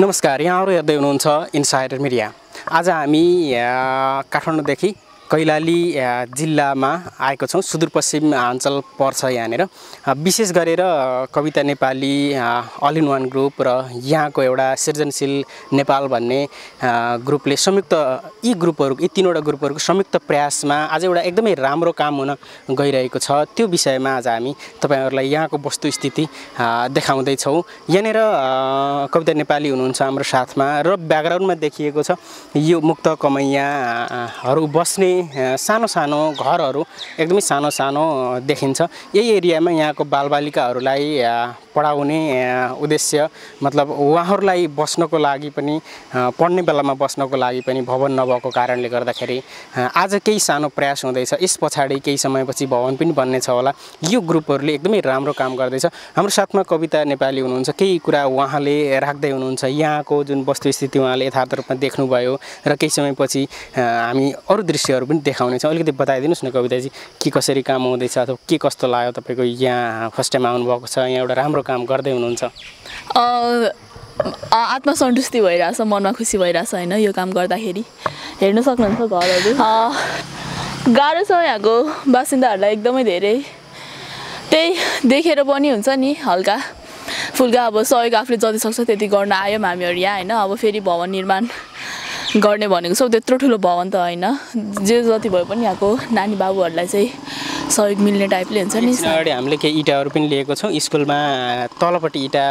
नमस्कार यहाँहरू हेर्दै हुनुहुन्छ इन्साइडर मिडिया आज हामी काठमाडौँदेखि कैलाली जिल्लामा आएको छौँ। सुदूरपश्चिम अञ्चल पर्छ यहाँनिर। विशेष गरेर Kavita Nepali all in one group र यहाँको एउटा सृजनशील नेपाल भन्ने ग्रुपले संयुक्त यी ग्रुपहरू यी तिनवटा ग्रुपहरूको संयुक्त प्रयासमा आज एउटा एकदमै राम्रो काम हुन गइरहेको छ। त्यो विषयमा आज हामी तपाईँहरूलाई यहाँको वस्तुस्थिति देखाउँदैछौँ। यहाँनिर कविता नेपाली हुनुहुन्छ हाम्रो साथमा र ब्याकग्राउन्डमा देखिएको छ यो मुक्त कमैयाहरू बस्ने सानो सानो घरहरू एकदमै सानो सानो देखिन्छ। यही एरियामा यहाँको बालबालिकाहरूलाई पढाउने उद्देश्य मतलब उहाँहरूलाई बस्नको लागि पनि पढ्ने बेलामा बस्नको लागि पनि भवन नभएको कारणले गर्दाखेरि आज केही सानो प्रयास हुँदैछ। यस पछाडि केही समयपछि भवन पनि बन्नेछ होला। यो ग्रुपहरूले एकदमै राम्रो काम गर्दैछ। हाम्रो साथमा कविता नेपाली हुनुहुन्छ। केही कुरा उहाँले राख्दै हुनुहुन्छ। यहाँको जुन वस्तुस्थिति उहाँले यथार्थ रूपमा देख्नुभयो र केही समयपछि हामी अरू दृश्यहरू पनि देखाउनेछौँ। अलिकति बताइदिनुहोस् न कविताजी के कसरी काम हुँदैछ अथवा के कस्तो लाग्यो तपाईँको यहाँ फर्स्ट टाइम आउनुभएको छ? यहाँ एउटा राम्रो काम गर्दै हुनुहुन्छ? आत्मसन्तुष्टि भइरहेछ मनमा खुसी भइरहेछ होइन यो काम गर्दाखेरि। हेर्नु सक्नुहुन्छ घरहरू? गाह्रो छ यहाँको बासिन्दाहरूलाई एकदमै धेरै। त्यही देखेर पनि हुन्छ नि हल्का। फुल्का अब सहयोग आफूले जति सक्छ त्यति गर्न आयौँ हामीहरू यहाँ होइन। अब फेरि भवन निर्माण गर्ने भनेको छ त्यत्रो ठुलो भवन त होइन। जे जति भए पनि यहाँको नानी बाबुहरूलाई चाहिँ सहयोग मिल्ने टाइपले हुन्छ नि अगाडि हामीले केही इँटाहरू पनि लिएको छौँ। स्कुलमा तलपट्टि इँटा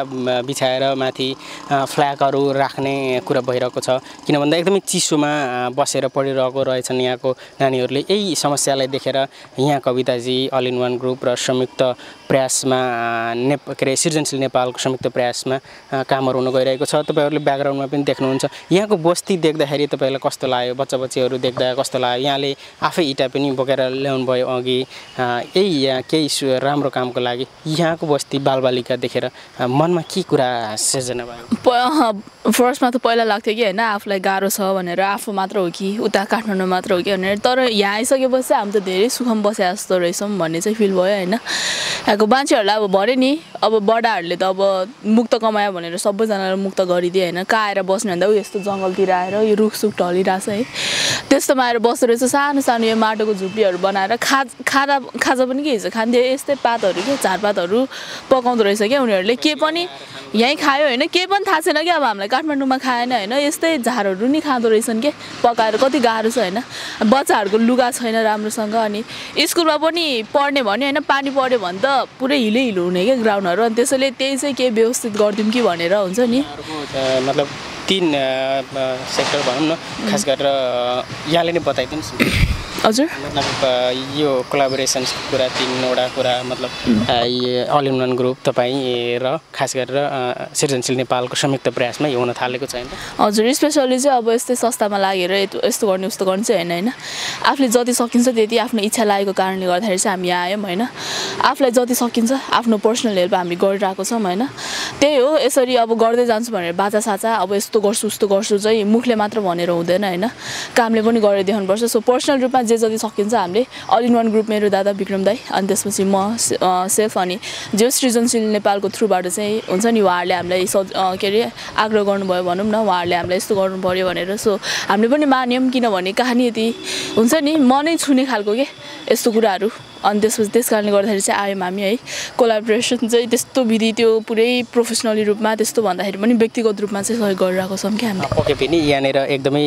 बिछाएर माथि फ्ल्यागहरू राख्ने कुरा भइरहेको छ। किन भन्दा एकदमै चिसोमा बसेर पढिरहेको रहेछन् यहाँको नानीहरूले। यही समस्यालाई देखेर यहाँ Kavitaji all in one group र संयुक्त प्रयासमा ने के अरे सृजनशील नेपालको संयुक्त प्रयासमा कामहरू हुन गइरहेको छ। तपाईँहरूले ब्याकग्राउन्डमा पनि देख्नुहुन्छ। यहाँको बस्ती देख्दाखेरि तपाईँलाई कस्तो लाग्यो? बच्चा बच्चीहरू देख्दा कस्तो लाग्यो? यहाँले आफै इँटा पनि बोकेर ल्याउनु भयो अघि। यही केही राम्रो कामको लागि यहाँको बस्ती बालबालिका देखेर मनमा के कुरा सृजना भयो? फर्स्टमा त पहिला लाग्थ्यो कि होइन आफूलाई गाह्रो छ भनेर आफू मात्र हो कि उता काठमाडौँ मात्र हो कि भनेर तर यहाँ आइसकेपछि हामी त धेरै सुखम बसे जस्तो रहेछौँ भन्ने चाहिँ फिल भयो होइन। यहाँको मान्छेहरूलाई अब भरे नि अब बडाहरूले त अब मुक्त कमायो भनेर सबैजनालाई मुक्त गरिदियो होइन कहाँ आएर बस्ने भन्दा ऊ यस्तो जङ्गलतिर आएर यो रुखसुख ढलिरहेछ है। त्यस्तोमा आएर बस्दो रहेछ सानो सानो यो माटोको झुप्पीहरू बनाएर खा खाजा खाजा पनि के हिजो खान्थ्यो? यस्तै पातहरू क्या झारपातहरू पकाउँदो रहेछ क्या उनीहरूले। के पनि यहीँ खायो होइन केही पनि थाहा छैन क्या अब हामीलाई। काठमाडौँमा खाएन होइन यस्तै झारहरू नि खाँदो रहेछन् के? पकाएर कति गाह्रो छ होइन। बच्चाहरूको लुगा छैन राम्रोसँग अनि स्कुलमा पनि पढ्ने भन्यो होइन पानी पऱ्यो भने त पुरै हिलो हिलो हुने क्या ग्राउन्डहरू। अनि त्यसैले त्यही चाहिँ केही व्यवस्थित गरिदिउँ कि भनेर हुन्छ नि। मतलब तिन सेक्टर भनौँ न खास गरेर यहाँले नै बताइदिनुहोस् हजुर। मतलब यो कोलाबोरेसन्सको कुरा तिनवटा कुरा मतलब अल इन वान ग्रुप तपाईँ र खास गरेर सृजनशील नेपालको संयुक्त प्रयासमा यो हुन थालेको छैन हजुर स्पेसली चाहिँ अब यस्तै संस्थामा लागेर यस्तो गर्ने उस्तो गर्ने चाहिँ होइन होइन। आफूले जति सकिन्छ त्यति आफ्नो इच्छा लागेको कारणले गर्दाखेरि चाहिँ हामी आयौँ होइन। आफूलाई जति सकिन्छ आफ्नो पर्सनल हेल्प हामी गरिरहेको छौँ होइन। त्यही हो यसरी अब गर्दै जान्छु भनेर बाचा साचा अब यस्तो गर्छु उस्तो गर्छु चाहिँ मुखले मात्र भनेर हुँदैन होइन। कामले पनि गरेर देखाउनुपर्छ सो पर्सनल रूपमा जे जति सकिन्छ हामीले। अल इन वान ग्रुप मेरो दादा विक्रम दाई अनि त्यसपछि म सेल्फ अनि जो सृजनशील नेपालको थ्रुबाट चाहिँ हुन्छ नि उहाँहरूले हामीलाई स के अरे आग्रह गर्नुभयो भनौँ न उहाँहरूले हामीलाई यस्तो गर्नु पऱ्यो भनेर। सो हामीले पनि मान्यौँ किनभने कहानी यति हुन्छ नि मनै छुने खालको के यस्तो कुराहरू। अनि त्यसपछि त्यस कारणले गर्दाखेरि चाहिँ आयौँ हामी है। कोलाब्रेसन चाहिँ त्यस्तो विधि त्यो पुरै प्रोफेसनली रूपमा त्यस्तो भन्दाखेरि पनि व्यक्तिगत रूपमा चाहिँ सहयोग गरिरहेको छौँ क्या हामी पक्कै पनि यहाँनिर एकदमै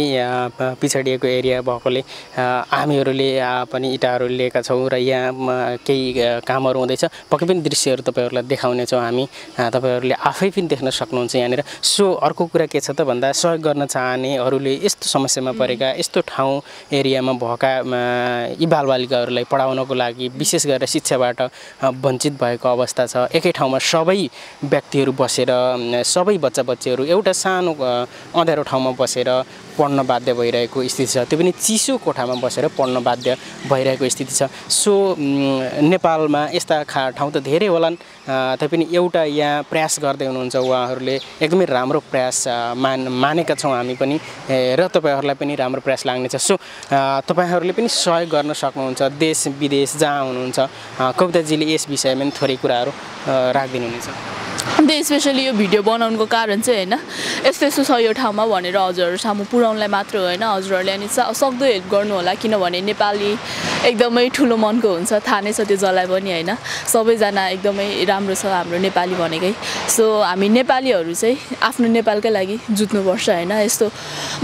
पिछडिएको एरिया भएकोले हामीहरूले पनि इँटाहरू लिएका छौँ र यहाँ केही कामहरू हुँदैछ। पक्कै पनि दृश्यहरू तपाईँहरूलाई देखाउनेछौँ हामी। तपाईँहरूले आफै पनि देख्न सक्नुहुन्छ यहाँनिर। सो अर्को कुरा के छ त भन्दा सहयोग गर्न चाहनेहरूले यस्तो समस्यामा परेका यस्तो ठाउँ एरियामा भएका यी बालबालिकाहरूलाई पढाउनको लागि विशेष गरेर शिक्षाबाट वञ्चित भएको अवस्था छ। एकै ठाउँमा सबै व्यक्तिहरू बसेर सबै बच्चा बच्चीहरू एउटा सानो अँध्यारो ठाउँमा बसेर पढ्न बाध्य भइरहेको स्थिति छ। त्यो पनि चिसो कोठामा बसेर पढ्न बाध्य भइरहेको स्थिति छ। सो नेपालमा यस्ता खा ठाउँ त धेरै होलान्। तैपनि एउटा यहाँ प्रयास गर्दै हुनुहुन्छ उहाँहरूले एकदमै राम्रो प्रयास मान मानेका छौँ हामी पनि र तपाईँहरूलाई पनि राम्रो प्रयास लाग्नेछ। सो तपाईँहरूले पनि सहयोग गर्न सक्नुहुन्छ देश विदेश जहाँ हुनुहुन्छ। कविताजीले यस विषयमा पनि थोरै कुराहरू राखिदिनुहुनेछ। त्यही स्पेसली यो भिडियो बनाउनुको कारण चाहिँ होइन यस्तो यस्तो छ यो ठाउँमा भनेर हजुरहरू सामु पुऱ्याउनलाई मात्र होइन हजुरहरूले अनि सक्दो हेल्प गर्नु होला किनभने नेपाली एकदमै ठुलो मनको हुन्छ थाहा नै छ त्यो जसलाई पनि होइन सबैजना एकदमै राम्रो छ हाम्रो नेपाली भनेकै सो हामी नेपालीहरू चाहिँ आफ्नो नेपालकै लागि जुत्नुपर्छ होइन यस्तो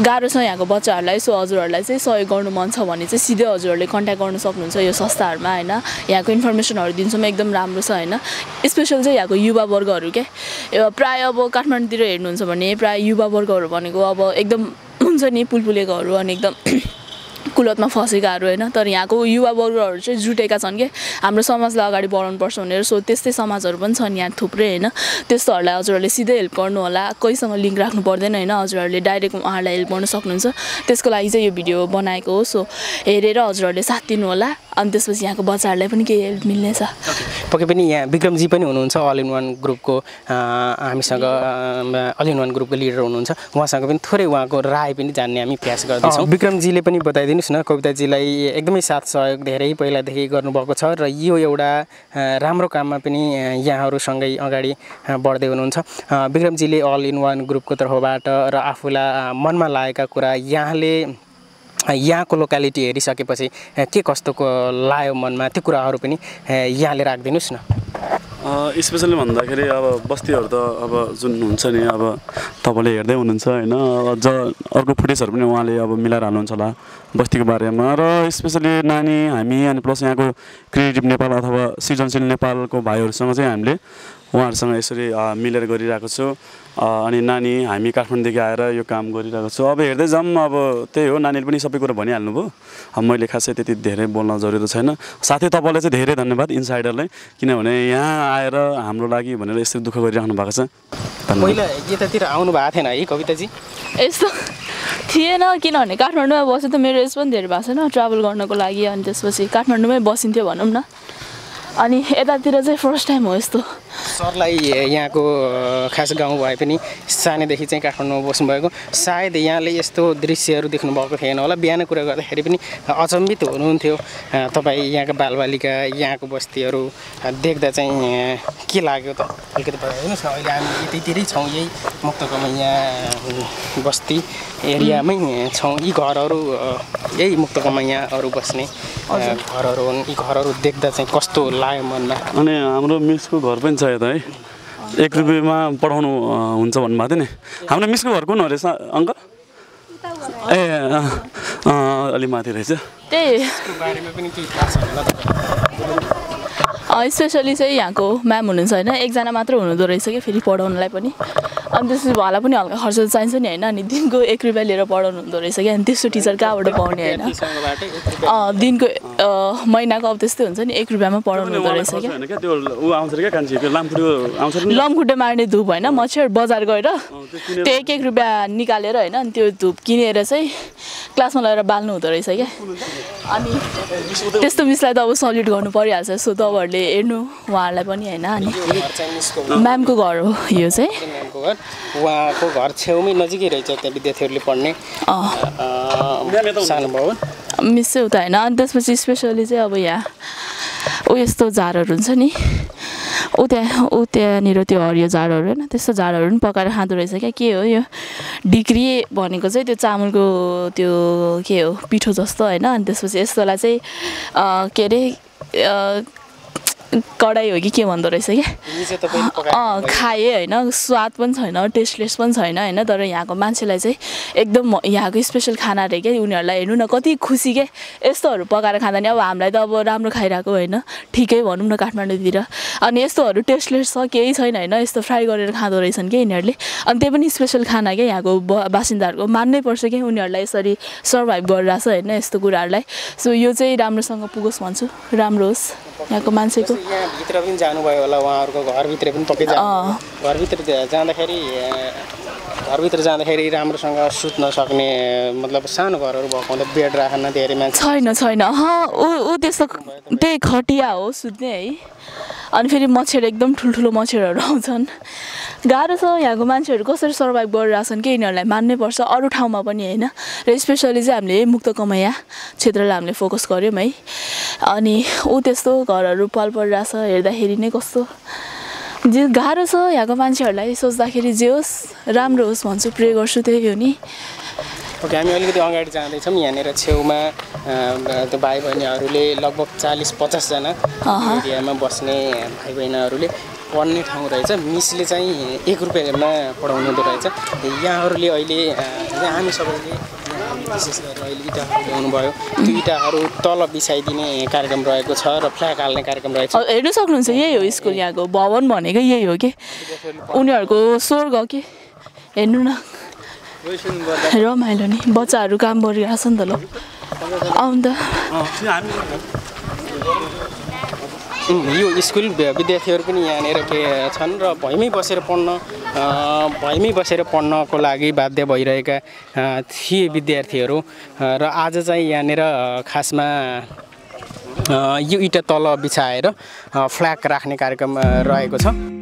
गाह्रो छ यहाँको बच्चाहरूलाई सो हजुरहरूलाई चाहिँ सहयोग गर्नु मन छ भने चाहिँ सिधै हजुरहरूले कन्ट्याक्ट गर्नु सक्नुहुन्छ यो संस्थाहरूमा होइन यहाँको इन्फर्मेसनहरू दिन्छौँ एकदम राम्रो छ होइन स्पेसल चाहिँ यहाँको युवावर्गहरू क्या प्रायः अब काठमाडौँतिर हेर्नुहुन्छ भने प्रायः युवावर्गहरू भनेको अब एकदम हुन्छ नि पुलपुलेकोहरू अनि एकदम कुलतमा फँसेकाहरू होइन। तर यहाँको युवावर्गहरू चाहिँ जुटेका छन् कि? हाम्रो समाजलाई अगाडि बढाउनुपर्छ भनेर सो त्यस्तै समाजहरू पनि छन् यहाँ थुप्रै होइन। त्यस्तोहरूलाई हजुरहरूले सिधै हेल्प गर्नु होला कोहीसँग लिङ्क राख्नु पर्दैन होइन। हजुरहरूले डाइरेक्ट उहाँहरूलाई हेल्प गर्न सक्नुहुन्छ। त्यसको लागि चाहिँ यो भिडियो बनाएको हो। सो हेरेर हजुरहरूले साथ दिनु होला अनि त्यसपछि यहाँको बच्चाहरूलाई पनि केही हेल्प मिल्नेछ। पक्कै पनि यहाँ विक्रमजी पनि हुनुहुन्छ अल इन वान ग्रुपको हामीसँग अल इन वान ग्रुपको लिडर हुनुहुन्छ। उहाँसँग पनि थोरै उहाँको राय पनि जान्ने हामी प्रयास गर्दैछौँ। विक्रमजीले पनि बताइदिनुहोस् न कविताजीलाई एकदमै साथ सहयोग धेरै पहिलादेखि गर्नुभएको छ र यो एउटा राम्रो काममा पनि यहाँहरूसँगै अगाडि बढ्दै हुनुहुन्छ। विक्रमजीले अल इन वान ग्रुपको तर्फबाट र आफूलाई मनमा लागेका कुरा यहाँले यहाँको लोकालिटी हेरिसकेपछि के कस्तोको लायो मनमा त्यो कुराहरू पनि यहाँले राखिदिनुहोस् न। स्पेसली भन्दाखेरि अब बस्तीहरू त अब जुन हुन्छ नि अब तपाईँले हेर्दै हुनुहुन्छ होइन अझ अर्को फुटेजहरू पनि उहाँले अब मिलाएर हाल्नुहुन्छ होला बस्तीको बारेमा र स्पेसली नानी हामी अनि प्लस यहाँको क्रिएटिभ नेपाल अथवा सृजनशील नेपालको भाइहरूसँग चाहिँ हामीले उहाँहरूसँग यसरी मिलेर गरिरहेको छु। अ, अनि नानी हामी काठमाडौँदेखि आएर यो काम गरिरहेको छु। अब हेर्दै जाऊँ अब त्यही हो नानीले पनि सबै कुरो भनिहाल्नु भयो अब मैले खासै त्यति धेरै बोल्न जरुरी छैन। साथै तपाईँलाई चाहिँ धेरै धन्यवाद इन्साइडरलाई किनभने यहाँ आएर हाम्रो लागि भनेर यसरी दुःख गरिराख्नु भएको छ। पहिला यतातिर आउनु भएको थिएन है कविताजी? यस्तो थिएन किनभने काठमाडौँमा बसेँ त मेरो एज पनि धेरै भएको छैन ट्राभल गर्नको लागि अनि त्यसपछि काठमाडौँमै बसिन्थ्यो भनौँ न। अनि यतातिर चाहिँ फर्स्ट टाइम हो यस्तो। सरलाई यहाँको खास गाउँ भए पनि सानैदेखि चाहिँ काठमाडौँमा बस्नुभएको। सायद यहाँले यस्तो दृश्यहरू देख्नुभएको थिएन होला। बिहान कुरा गर्दाखेरि पनि अचम्मित हुनुहुन्थ्यो। तपाईँ यहाँका बालबालिका यहाँको बस्तीहरू देख्दा चाहिँ के लाग्यो त? अलिकति बताइदिनुहोस् न। अहिले हामी यतैतिरै छौँ यही मुक्तकमा यहाँ बस्ती। एरियामै छौँ। यी घरहरू यही मुक्तकमा यहाँहरू बस्ने अ, घरहरू हुन्। यी घरहरू देख्दा चाहिँ कस्तो लाग्यो मनमा? अनि हाम्रो मिसको घर पनि छ यता है। एक रुपियाँमा पठाउनु हुन्छ भन्नुभएको थियो नि। हाम्रो मिसको घर कुन हो रहेछ अङ्कल? ए अलि माथि रहेछ? स्पेसली चाहिँ यहाँको म्याम हुनुहुन्छ होइन। एकजना मात्र हुनुहुँदो रहेछ कि फेरि पढाउनलाई पनि। अनि त्यसपछि उहाँलाई पनि हल्का खर्च त चाहिन्छ नि होइन अनि दिनको एक रुपियाँ लिएर पढाउनु हुँदो रहेछ कि अनि त्यस्तो टिचर कहाँबाट पाउने होइन? दिनको महिनाको अब त्यस्तै हुन्छ नि एक रुपियाँमा पढाउनु हुँदो रहेछ क्या। क्या? क्या लमखुट्टे मार्ने धुप होइन मच्छर बजार गएर त्यो एक एक रुपियाँ निकालेर होइन अनि त्यो धुप किनेर चाहिँ क्लासमा लगेर बाल्नु हुँदो रहेछ क्या। अनि त्यस्तो मिसलाई त अब सल्युट गर्नु परिहाल्छ सो तपाईँहरूले हेर्नु उहाँहरूलाई पनि होइन अनि म्यामको घर हो यो चाहिँ। उहाँको घर छेउमै नजिकै रहेछ त्यहाँ विद्यार्थीहरूले पढ्ने। अँ, अँ, सानो भवन मिस चाहिँ उता होइन। अनि त्यसपछि स्पेसली चाहिँ अब यहाँ ऊ यस्तो झारहरू हुन्छ नि। ऊ त्यहाँ ऊ त्यहाँनिर त्यो हरियो झारहरू होइन त्यस्तो झारहरू पनि पकाएर खाँदो रहेछ क्या। के हो यो? डिक्री भनेको चाहिँ त्यो चामलको त्यो के हो पिठो जस्तो होइन। अनि त्यसपछि यस्तोलाई चाहिँ अँ, के अरे अँ, कडाई हो कि के भन्दो रहेछ क्या अँ खाएँ होइन स्वाद पनि छैन टेस्टलेस पनि छैन होइन तर यहाँको मान्छेलाई चाहिँ एकदम यहाँको स्पेसल खाना अरे क्या उनीहरूलाई हेर्नु न कति खुसी के। यस्तोहरू पकाएर खाँदा नि अब हामीलाई त अब राम्रो खाइरहेको होइन ठिकै भनौँ न काठमाडौँतिर। अनि यस्तोहरू टेस्टलेस छ केही छैन होइन यस्तो फ्राई गरेर खाँदो रहेछन् क्या यिनीहरूले। अनि त्यही पनि स्पेसल खाना क्या यहाँको बासिन्दाहरूको मान्नै पर्छ क्या उनीहरूलाई यसरी सर्भाइभ गरिरहेछ होइन यस्तो कुराहरूलाई। सो यो चाहिँ राम्रोसँग पुगोस् भन्छु राम्रो होस्। यहाँको मान्छेको। यहाँ भित्र पनि जानुभयो होला उहाँहरूको घरभित्र पनि पक्कै जानु घरभित्र जाँदाखेरि घरभित्र जाँदाखेरि राम्रोसँग सुत्न सक्ने मतलब सानो घरहरू भएको हुँदा बेड राख्न धेरै मान्छे छैन छैन। ऊ त्यस्तो त्यही खटिया हो सुत्ने है। अनि फेरि मच्छर एकदम ठुल्ठुलो मच्छरहरू आउँछन्। गाह्रो छ यहाँको मान्छेहरू कसरी सर्भाइभ गरिरहेछन् कि यिनीहरूलाई मान्नै पर्छ अरू ठाउँमा पनि होइन। र स्पेसली चाहिँ हामीले मुक्त कमैया क्षेत्रलाई हामीले फोकस गऱ्यौँ है। अनि ऊ त्यस्तो घरहरू पाल परिरहेछ हेर्दाखेरि नै कस्तो। जे गाह्रो छ यहाँको मान्छेहरूलाई सोच्दाखेरि जे होस् राम्रो होस् भन्छु प्रे गर्छु त्यही हो नि। ओके हामी अलिकति अगाडि जाँदैछौँ यहाँनिर छेउमा त्यो भाइ बहिनीहरूले लगभग चालिस पचासजना। एरियामा बस्ने भाइ बहिनीहरूले पढ्ने ठाउँ रहेछ। मिसले चाहिँ एक रुपियाँमा पढाउनु हुँदो रहेछ। यहाँहरूले अहिले यहाँ हामी सबैले विशेष गरेर अहिले इँटाहरू ल्याउनु भयो। त्यो इँटाहरू तल बिछाइदिने कार्यक्रम रहेको छ र फ्ल्याग हाल्ने कार्यक्रम रहेछ। अब हेर्नु सक्नुहुन्छ यही हो स्कुल यहाँको भवन भनेको यही हो कि? उनीहरूको स्वर्ग के? हेर्नु न। रमाइलो नि बच्चाहरू काम गरिरहेछ नि त ल। उम्, यो स्कुल विद्यार्थीहरू पनि यहाँनिर के छन् र भैमै बसेर पढ्न भैमै बसेर पढ्नको लागि बाध्य भइरहेका थिए विद्यार्थीहरू। र आज चाहिँ यहाँनिर खासमा यो इँटा तल बिछाएर फ्ल्याग राख्ने कार्यक्रम रहेको छ।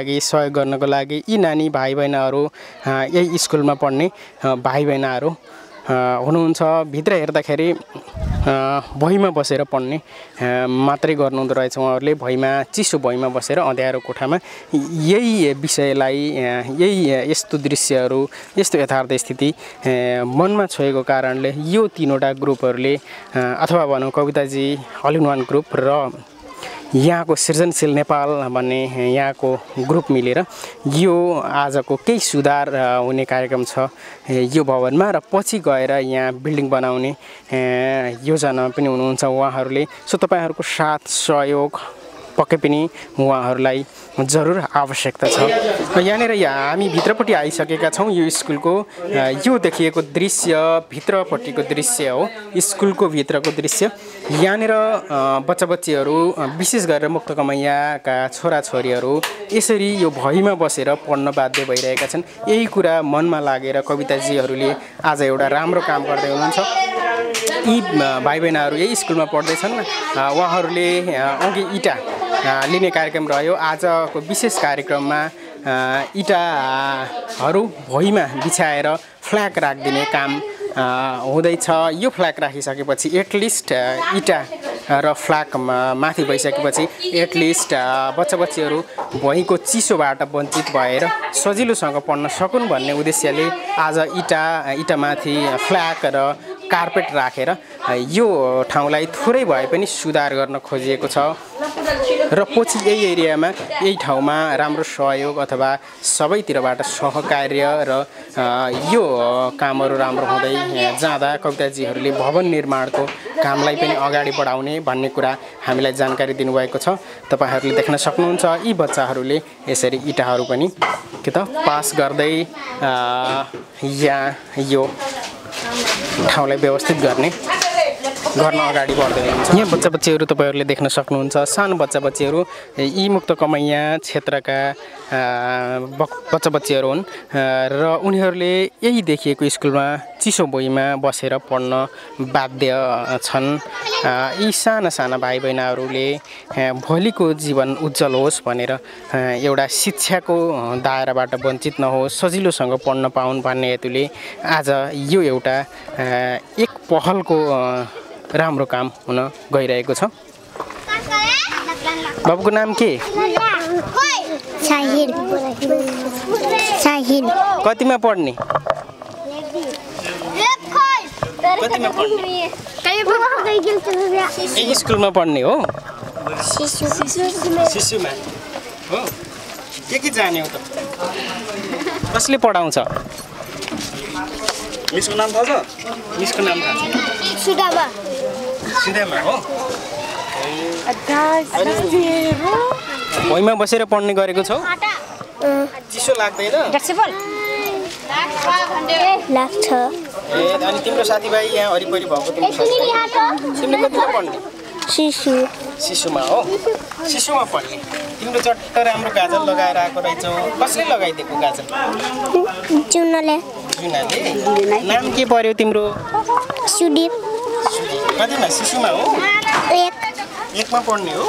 लागि सहयोग गर्नको लागि यी नानी भाइ बहिनीहरू यही स्कुलमा पढ्ने भाइ बहिनीहरू हुनुहुन्छ। भित्र हेर्दाखेरि भुइँमा बसेर पढ्ने मात्रै गर्नुहुँदो रहेछ उहाँहरूले। भुइँमा चिसो भुइँमा बसेर अँध्यारो कोठामा। यही विषयलाई यही यस्तो दृश्यहरू यस्तो यथार्थ स्थिति मनमा छोएको कारणले यो तिनवटा ग्रुपहरूले अथवा भनौँ कविताजी अल वान ग्रुप र यहाँको सृजनशील नेपाल भन्ने यहाँको ग्रुप मिलेर यो आजको केही सुधार हुने कार्यक्रम छ यो भवनमा। र पछि गएर यहाँ बिल्डिङ बनाउने योजना पनि हुनुहुन्छ। उहाँहरूले सो तपाईँहरूको साथ सहयोग पक्कै पनि उहाँहरूलाई जरुर आवश्यकता छ। यहाँनिर यहाँ हामी भित्रपट्टि आइसकेका छौँ यो स्कुलको। यो देखिएको दृश्य भित्रपट्टिको दृश्य हो स्कुलको भित्रको दृश्य। यहाँनिर बच्चा बच्चीहरू विशेष गरेर मुक्त कमैयाका छोराछोरीहरू यसरी यो भुइँमा बसेर पढ्न बाध्य भइरहेका छन्। यही कुरा मनमा लागेर कविताजीहरूले आज एउटा राम्रो काम गर्दै हुनुहुन्छ। यी भाइ बहिनीहरू यही स्कुलमा पढ्दैछन्। उहाँहरूले अघि इँटा लिने कार्यक्रम रह्यो। आजको विशेष कार्यक्रममा इँटाहरू भुइँमा बिछाएर फ्ल्याग राखिदिने काम हुँदैछ। यो फ्ल्याग राखिसकेपछि एटलिस्ट इँटा र फ्ल्याग माथि भइसकेपछि एटलिस्ट बच्चा बच्चीहरू भुइँको चिसोबाट वञ्चित भएर सजिलोसँग पढ्न सकुन् भन्ने उद्देश्यले आज इँटा इँटामाथि फ्ल्याग र कार्पेट राखेर यो ठाउँलाई थोरै भए पनि सुधार गर्न खोजिएको छ। र पछि यही एरियामा यही ठाउँमा राम्रो सहयोग अथवा सबैतिरबाट सहकार्य र यो कामहरू राम्रो हुँदै जाँदा कविताजीहरूले भवन निर्माणको कामलाई पनि अगाडि बढाउने भन्ने कुरा हामीलाई जानकारी दिनुभएको छ। तपाईँहरूले देख्न सक्नुहुन्छ यी बच्चाहरूले यसरी इँटाहरू पनि के त पास गर्दै यहाँ यो ठाउँलाई व्यवस्थित गर्ने गर्न अगाडि बढ्दै हुनुहुन्छ यहाँ बच्चा बच्चीहरू तपाईँहरूले देख्न सक्नुहुन्छ सानो बच्चा बच्चीहरू यी मुक्त कमैया क्षेत्रका बच्चा बच्चीहरू हुन्। र उनीहरूले यही देखिएको स्कुलमा चिसो भुइँमा बसेर पढ्न बाध्य छन्। यी साना साना भाइ बहिनीहरूले भोलिको जीवन उज्जवल होस् भनेर एउटा शिक्षाको दायराबाट वञ्चित नहोस् सजिलोसँग पढ्न पाउन् भन्ने हेतुले आज यो एउटा एक पहलको राम्रो काम हुन गइरहेको छ। बाबुको नाम के? साहिल। साहिल। कतिमा पढ्ने? कतिमा पढ्ने? यही स्कुलमा पढ्ने हो। शिशुमा? हो। के के जाने हो त? कसले पढाउँछ? मिसको नाम थाहा छ? मिसको नाम थाहा छ। सुदामा सिधैमा हो। भुइँमा बसेर पढ्ने गरेको छौ? चिसो लाग्दैन। लाग्छ। ए अनि तिम्रो साथीभाइ यहाँ वरिपरि भएको तिम्रो कतिमा पढ्ने? शिशु। शिशुमा हो? शिशुमा पढ्ने। तिम्रो चट्ट राम्रो गाजल लगाएर आएको रहेछौ। कसले लगाइदिएको गाजल चुनले जुनाले। नाम के पर्यो तिम्रो? सुदीप। कतिमा शिशुमा हो। एक। एकमा पढ्ने हो।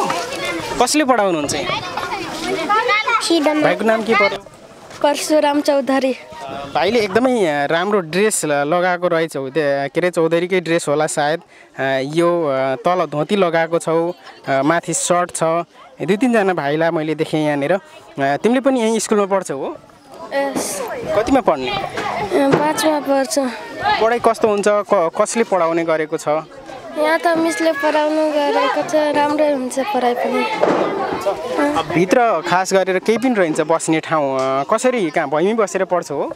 कसले पढाउनुहुन्छ? भाइको नाम के पर्यो परशुराम चौधरी। भाइले एकदमै राम्रो ड्रेस लगाएको रहेछौ के अरे चौधरीकै ड्रेस होला सायद। यो तल धोती लगाएको छौ माथि सर्ट छ। दुई तिनजना भाइलाई मैले देखेँ यहाँनिर। तिमीले पनि यहीँ स्कुलमा पढ्छौ हो? कतिमा पढ्ने? पाँचमा पर्छ पढाइ कस्तो हुन्छ? कसले पढाउने गरेको छ? यहाँ त मिसले पढाउनु गरेको छ। राम्रै हुन्छ पढाइ पनि। अब भित्र खास गरेर केही पनि रहन्छ बस्ने ठाउँ कसरी कहाँ भैँमी बसेर पढ्छौ हो?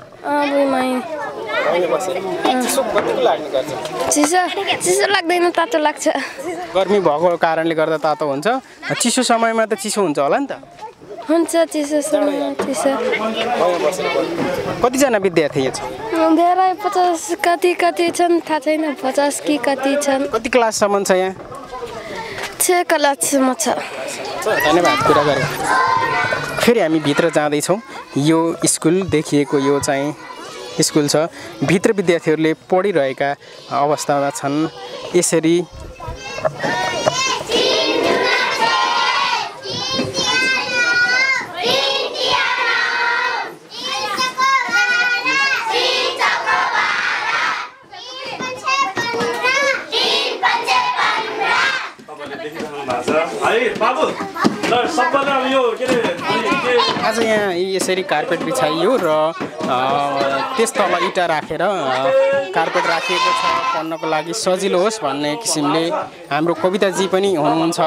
चिसो चिसो लाग्दैन तातो लाग्छ। गर्मी भएको कारणले गर्दा तातो हुन्छ। चिसो समयमा त चिसो हुन्छ होला नि त। हुन्छ बसेर पढ्नु। कतिजना विद्यार्थी यहाँ छ धेरै पचास कति कति छन् थाहा छैन पचास कि कति छन्। कति क्लाससम्म छ यहाँ? छ क्लाससम्म छ। धन्यवाद कुरा गऱ्यो फेरि हामी भित्र जाँदैछौँ। यो स्कुल देखिएको यो चाहिँ स्कुल छ। भित्र विद्यार्थीहरूले पढिरहेका अवस्थामा छन्। यसरी है बाबु ल सबैलाई अब यो के अरे के आज यहाँ यसरी कार्पेट बिछाइयो र अ, त्यस तल इँटा राखेर कार्पेट राखिएको छ। पढ्नको लागि सजिलो होस् भन्ने किसिमले हाम्रो कविताजी पनि हुनुहुन्छ।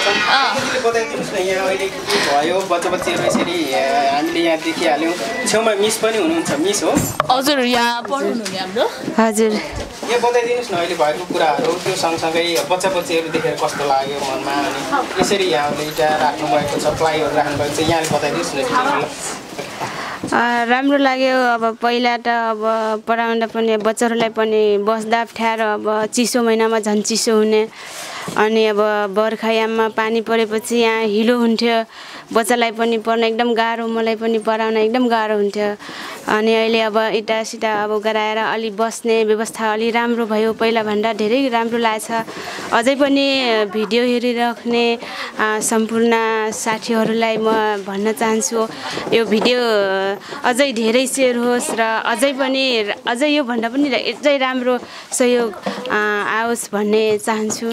बताइदिनुहोस् न यहाँ अहिले के भयो बच्चा बच्चीहरू यसरी हामीले यहाँ देखिहाल्यौँ छेउमा मिस पनि हुनुहुन्छ मिस हो हजुर यहाँ पढ्नु हुने हाम्रो। हजुर। यहाँ बताइदिनुहोस् न अहिले भएको कुराहरू त्यो सँगसँगै बच्चा बच्चीहरू देखेर कस्तो लाग्यो मनमा अनि यसरी यहाँहरूले इँटा राख्नुभएको छ प्लाइहरू राख्नुभएको छ यहाँले बताइदिनुहोस् न राम्रो लाग्यो अब पहिला त अब पढाउँदा पनि बच्चाहरूलाई पनि बस्दा अप्ठ्यारो अब चिसो महिनामा झन् चिसो हुने अनि अब बर्खायाममा पानी परेपछि यहाँ हिलो हुन्थ्यो। बच्चालाई पनि पढ्न एकदम गाह्रो मलाई पनि पढाउन एकदम गाह्रो हुन्थ्यो। अनि अहिले अब इँटा सिटा अब गराएर अलि बस्ने व्यवस्था अलि राम्रो भयो। पहिलाभन्दा धेरै राम्रो लागेछ अझै पनि भिडियो हेरिराख्ने सम्पूर्ण साथीहरूलाई म भन्न चाहन्छु यो भिडियो अझै धेरै सेयर होस् र अझै पनि अझै योभन्दा पनि अझै राम्रो सहयोग आओस् भन्ने चाहन्छु।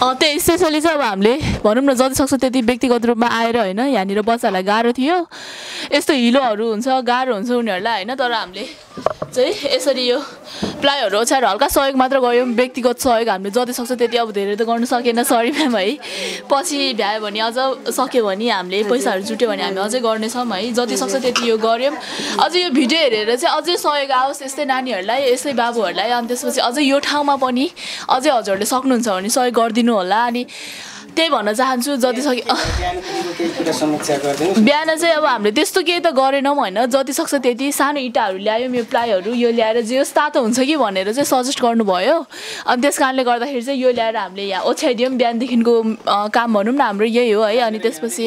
त्यही स्पेसली चाहिँ अब हामीले भनौँ न जति सक्छ त्यति व्यक्तिगत रूपमा आएर होइन यहाँनिर बच्चाहरूलाई गाह्रो थियो। यस्तो हिलोहरू हुन्छ गाह्रो हुन्छ उनीहरूलाई होइन तर हामीले चाहिँ यसरी यो प्लाइहरू ओछ्याएर हल्का सहयोग मात्र गऱ्यौँ व्यक्तिगत सहयोग हामीले जति सक्छ त्यति अब धेरै त गर्नु सकेन सरी म्याम है। पछि भ्यायो भने अझ सक्यो भने हामीले पैसाहरू जुट्यो भने हामी अझै गर्नेछौँ है। जति सक्छ त्यति यो गऱ्यौँ। अझै यो भिडियो हेरेर चाहिँ अझै सहयोग आओस् यस्तै नानीहरूलाई यस्तै बाबुहरूलाई अनि त्यसपछि अझै यो ठाउँमा पनि अझै हजुरहरूले सक्नुहुन्छ भने सहयोग गरिदिनु होला अनि त्यही भन्न चाहन्छु जति सक्यो बिहानदेखिको केही कुरा समीक्षा गरिदिनु बिहान चाहिँ अब हामीले त्यस्तो केही त गरेनौँ होइन जति सक्छ त्यति सानो इँटाहरू ल्यायौँ यो प्लाईहरू यो ल्याएर जे होस् तातो हुन्छ कि भनेर चाहिँ सजेस्ट गर्नुभयो। अनि त्यस कारणले गर्दाखेरि चाहिँ यो ल्याएर हामीले यहाँ ओछ्याइदियौँ बिहानदेखिको काम भनौँ न हाम्रो यही हो है अनि त्यसपछि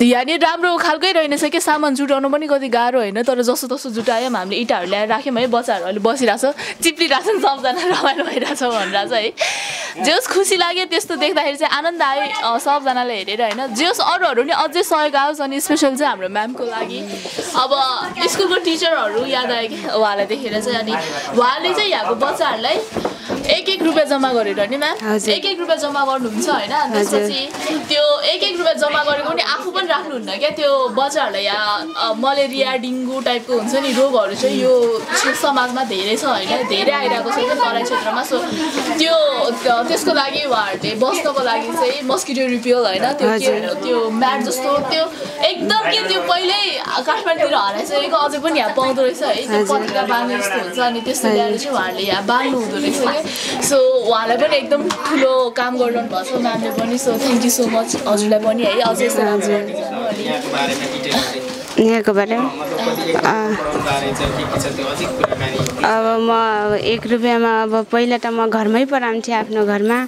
यहाँनिर राम्रो खालकै रहेनछ कि सामान जुटाउनु पनि कति गाह्रो होइन तर जसो तसो जुटायौँ हामीले इँटाहरू ल्याएर राख्यौँ है बच्चाहरू अहिले बसिरहेछ चिप्लिरहेछ नि सबजना रमाइलो भइरहेछ भनिरहेछ है। जे होस् खुसी लाग्यो त्यस्तो देख्दाखेरि चाहिँ आनन्द आयो। सबजनाले हेरेर होइन जे होस् अरूहरू नि अझै सहयोग आओस् अनि स्पेसल चाहिँ हाम्रो म्यामको लागि। अब स्कुलको टिचरहरू याद आयो कि? उहाँलाई देखेर चाहिँ अनि उहाँले चाहिँ यहाँको बच्चाहरूलाई एक एक रुपियाँ जम्मा गरेर नि म्याम। एक एक रुपियाँ जम्मा गर्नुहुन्छ होइन। त्यसपछि त्यो एक एक रुपियाँ जम्मा गरेको नि आफू पनि राख्नुहुन्न क्या? त्यो बच्चाहरूलाई यहाँ मलेरिया डेङ्गु टाइपको हुन्छ नि रोगहरू चाहिँ यो समाजमा धेरै छ होइन धेरै आइरहेको छ तराई क्षेत्रमा। सो त्यो- त्यसको लागि उहाँहरूले बस्नको लागि चाहिँ मस्किटो रिपेल होइन त्यो के। त्यो म्याट जस्तो त्यो एकदम के त्यो पहिल्यै काठमाडौँतिर हराइसकेको अझै पनि यहाँ पाउँदो रहेछ है त्यो। पत्रिका बाँध्ने जस्तो हुन्छ अनि त्यस्तो ल्याएर चाहिँ उहाँहरूले यहाँ बाँध्नु हुँदो रहेछ कि सो उहाँलाई पनि एकदम ठुलो काम गरिरहनु भएको छ म्यामले पनि so thank you so much हजुरलाई पनि है अझै यस्तो राम्रो यहाँको बारेमा अब म एक रुपियाँमा अब पहिला त म घरमै पढाउँथेँ आफ्नो घरमा।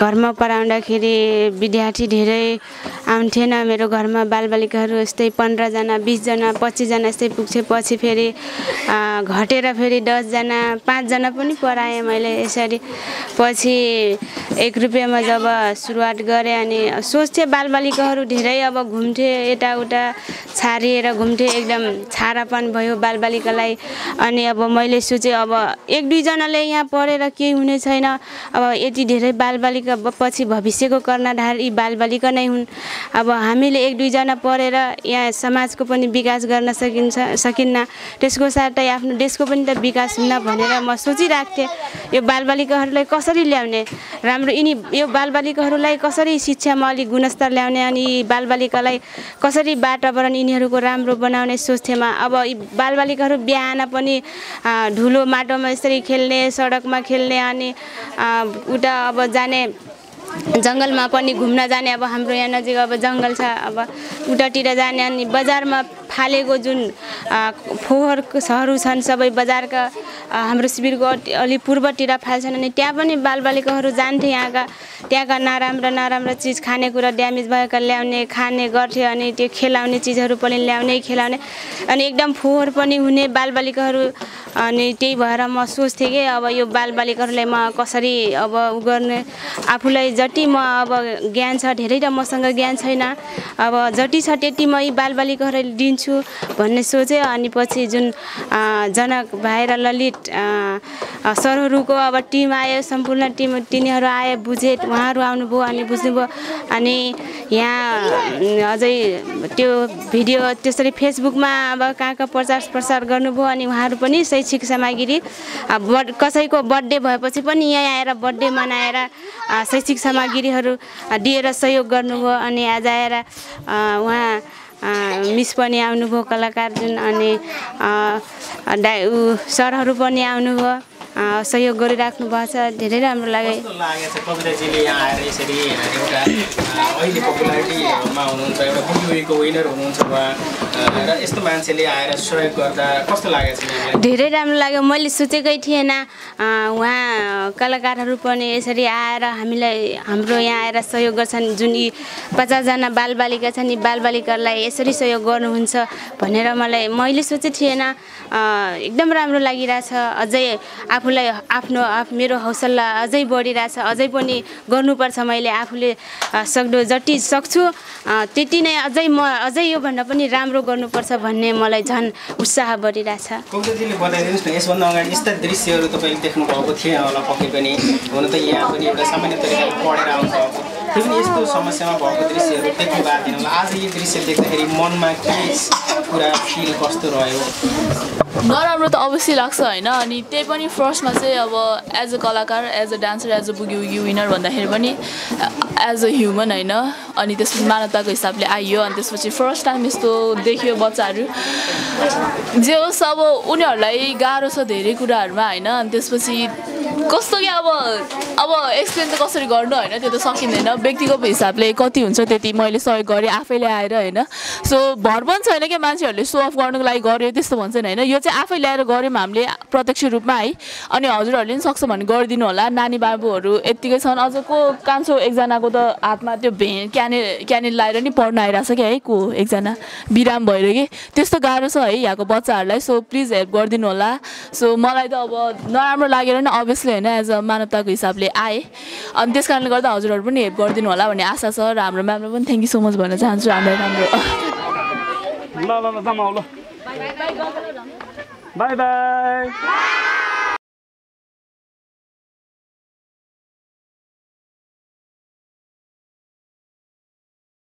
घरमा पढाउँदाखेरि विद्यार्थी धेरै आउँथेन मेरो घरमा। बालबालिकाहरू यस्तै पन्ध्रजना बिसजना पच्चिसजना यस्तै पुग्थ्यो पछि फेरि घटेर फेरि दसजना पाँचजना पनि पढाएँ मैले यसरी। पछि एक रुपियाँमा जब सुरुवात गरेँ अनि सोच्थेँ बालबालिकाहरू धेरै अब घुम्थे यताउता छारिएर घुम्थे। एकदम छारापन भयो बालबालिकालाई। अनि अब मैले सोचेँ अब एक दुईजनाले यहाँ पढेर केही हुने छैन। अब यति धेरै बालबालिका पछि भविष्यको कर्णधार यी बालबालिका नै हुन्। अब हामीले एक दुईजना पढेर यहाँ समाजको पनि विकास गर्न सकिन्छ सकिन्न। त्यसको साथै आफ्नो देशको पनि त विकास हुन भनेर म सोचिरहेको थिएँ यो बालबालिकाहरूलाई कसरी ल्याउने? राम्रो यिनी यो बालबालिकाहरूलाई कसरी शिक्षामा अलिक गुणस्तर ल्याउने अनि यी बालबालिकालाई कसरी वातावरण यिनीहरूको राम्रो बनाउने सोच्थेमा अब यी बालबालिकाहरू बिहान पनि धुलो माटोमा यसरी खेल्ने सडकमा खेल्ने अनि उता अब जाने जङ्गलमा पनि घुम्न जाने अब हाम्रो यहाँ नजिक अब जङ्गल छ अब उतातिर जाने अनि बजारमा फालेको जुन फोहोरहरू छन् सबै बजारका हाम्रो शिविरको अलि पूर्वतिर फाल्छन् अनि त्यहाँ पनि बालबालिकाहरू जान्थे यहाँका। त्यहाँका नराम्रो नराम्रो चिज खानेकुरा ड्यामेज भएका ल्याउने खाने गर्थे अनि त्यो खेलाउने चिजहरू पनि ल्याउने खेलाउने। अनि एकदम फोहोर पनि हुने बालबालिकाहरू अनि त्यही भएर म सोच्थेँ कि अब यो बालबालिकाहरूलाई म कसरी अब उ गर्ने? आफूलाई जति म अब ज्ञान छ धेरै त मसँग ज्ञान छैन। अब जति छ त्यति म यी बालबालिकाहरूलाई दिन्छु भन्ने सोचेँ। अनि पछि जुन जनक भाइ र ललित सरहरूको अब टिम आयो सम्पूर्ण टिम तिनीहरू आए बुझे उहाँहरू आउनुभयो अनि बुझ्नुभयो अनि यहाँ अझै त्यो भिडियो त्यसरी फेसबुकमा अब कहाँ कहाँ प्रचार प्रसार गर्नुभयो अनि उहाँहरू पनि शैक्षिक सामग्री बर्थ कसैको बर्थडे भएपछि पनि यहाँ आएर बर्थडे मनाएर शैक्षिक सामग्रीहरू दिएर सहयोग गर्नुभयो अनि आज आएर उहाँ मिस पनि आउनुभयो कलाकार जुन अनि डा सरहरू पनि आउनुभयो। सहयोग गरिराख्नु भएको छ। धेरै राम्रो लाग्यो। धेरै राम्रो लाग्यो। मैले सोचेकै थिएन उहाँ कलाकारहरू पनि यसरी आएर हामीलाई हाम्रो यहाँ आएर सहयोग गर्छन्। जुन यी पचासजना बालबालिका छन् यी बालबालिकालाई यसरी सहयोग गर्नुहुन्छ भनेर मलाई मैले सोचेको थिएन। एकदम राम्रो लागिरहेछ। अझै आफूलाई आफ्नो आफ मेरो हौसला अझै बढिरहेछ अझै पनि गर्नुपर्छ मैले आफूले सक्दो जति सक्छु। त्यति नै अझै म अझै योभन्दा पनि राम्रो गर्नुपर्छ भन्ने मलाई झन् उत्साह बढिरहेछ। कविताजीले बताइदिनुहोस् न यसभन्दा अगाडि यस्ता दृश्यहरू तपाईँले देख्नु भएको थिएन होला पक्कै पनि। हुन त यहाँ पनि एउटा सामान्य तरिकाले पढेर आउनु भएको। त्यो पनि यस्तो समस्यामा भएको दृश्यहरू देख्नु भएको थिएन होला। आज यो दृश्य देख्दाखेरि मनमा के कुरा फिल कस्तो रह्यो? नराम्रो त अवश्य लाग्छ होइन? अनि त्यही पनि फर्स्टमा चाहिँ अब एज अ कलाकार as a dancer as a Boogie Woogie winner भन्दाखेरि पनि एज अ ह्युमन होइन। अनि त्यसपछि मानवताको हिसाबले आइयो अनि त्यसपछि फर्स्ट टाइम यस्तो देखियो बच्चाहरू। जे होस् अब उनीहरूलाई गाह्रो छ धेरै कुराहरूमा होइन। अनि त्यसपछि कस्तो कि अब अब एक्सप्लेन त कसरी गर्नु होइन त्यो त सकिँदैन। व्यक्तिगत हिसाबले कति हुन्छ त्यति मैले सहयोग गरेँ आफैले आएर होइन। सो भर पनि छैन क्या मान्छेहरूले सो अफ गर्नुको लागि गर्यो त्यस्तो भन्छन् होइन। यो चाहिँ आफै ल्याएर गऱ्यौँ हामीले प्रत्यक्ष रूपमा है। अनि हजुरहरूले पनि सक्छ भने गरिदिनु होला। नानी बाबुहरू यत्तिकै छन्। अझ को कान्छो एकजनाको त हातमा त्यो भे क्याने क्याने लगाएर नि पढ्न आइरहेको छ क्या है को एकजना? बिराम भएर कि? त्यस्तो गाह्रो छ है यहाँको बच्चाहरूलाई। सो प्लिज हेल्प गरिदिनु होला। सो मलाई त अब नराम्रो लागेर नि अभियसली होइन एज अ मानवताको हिसाबले आएँ। अनि त्यस कारणले गर्दा हजुरहरू पनि हेल्प गरिदिनु होला भन्ने आशा छ र हाम्रो म्यामलाई पनि थ्याङ्क यू सो मच भन्न चाहन्छु। हामीलाई राम्रो। ल ल ल जाम आऊ ल बाई बाई